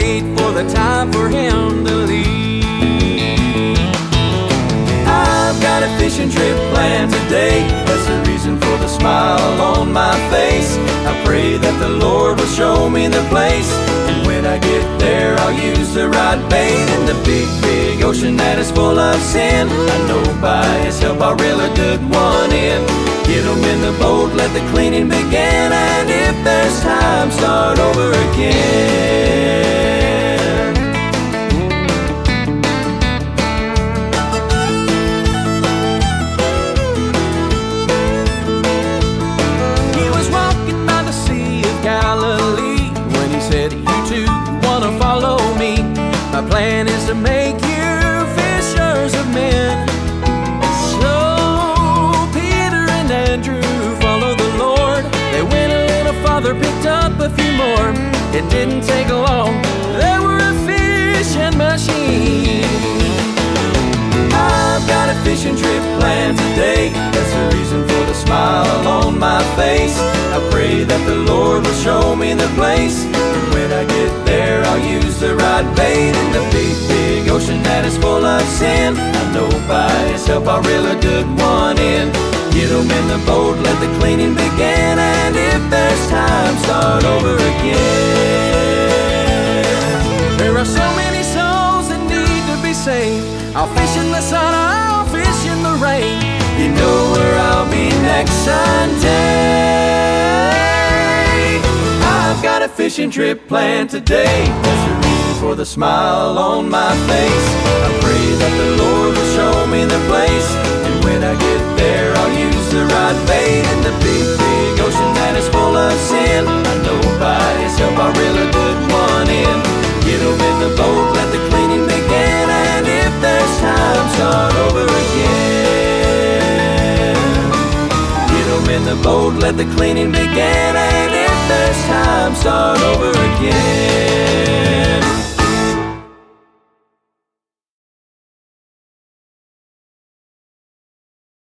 the time for him to leave. I've got a fishing trip planned today. That's the reason for the smile on my face. I pray that the Lord will show me the place. And when I get there, I'll use the right bait in the big, big ocean that is full of sin. I know by His help I'll reel a good one in. Get 'em in the boat, let the cleaning begin. And if there's time, start over again. Plan is to make you fishers of men. So Peter and Andrew followed the Lord. They went a little farther, picked up a few more. It didn't take long, they were a fishing machine. I've got a fishing trip planned today. That's the reason for the smile on my face. I pray that the Lord will show me the place. I get there, I'll use the right bait in the big, big ocean that is full of sin. I know by His help I'll reel a good one in. Get 'em in the boat, let the cleaning begin. And if there's time, start over again. There are so many souls that need to be saved. I'll fish in the sun, I'll fish in the rain. You know where I'll be next Sunday. Fishing trip planned today. That's the reason for the smile on my face. I pray that the Lord will show me the place. And when I get there, I'll use the right bait in the big, big ocean that is full of sin. I know by His help I'll reel a good one in. Get 'em in the boat, let the cleaning begin. And if there's time, start over again. Get 'em in the boat, let the cleaning begin. Time, start over again.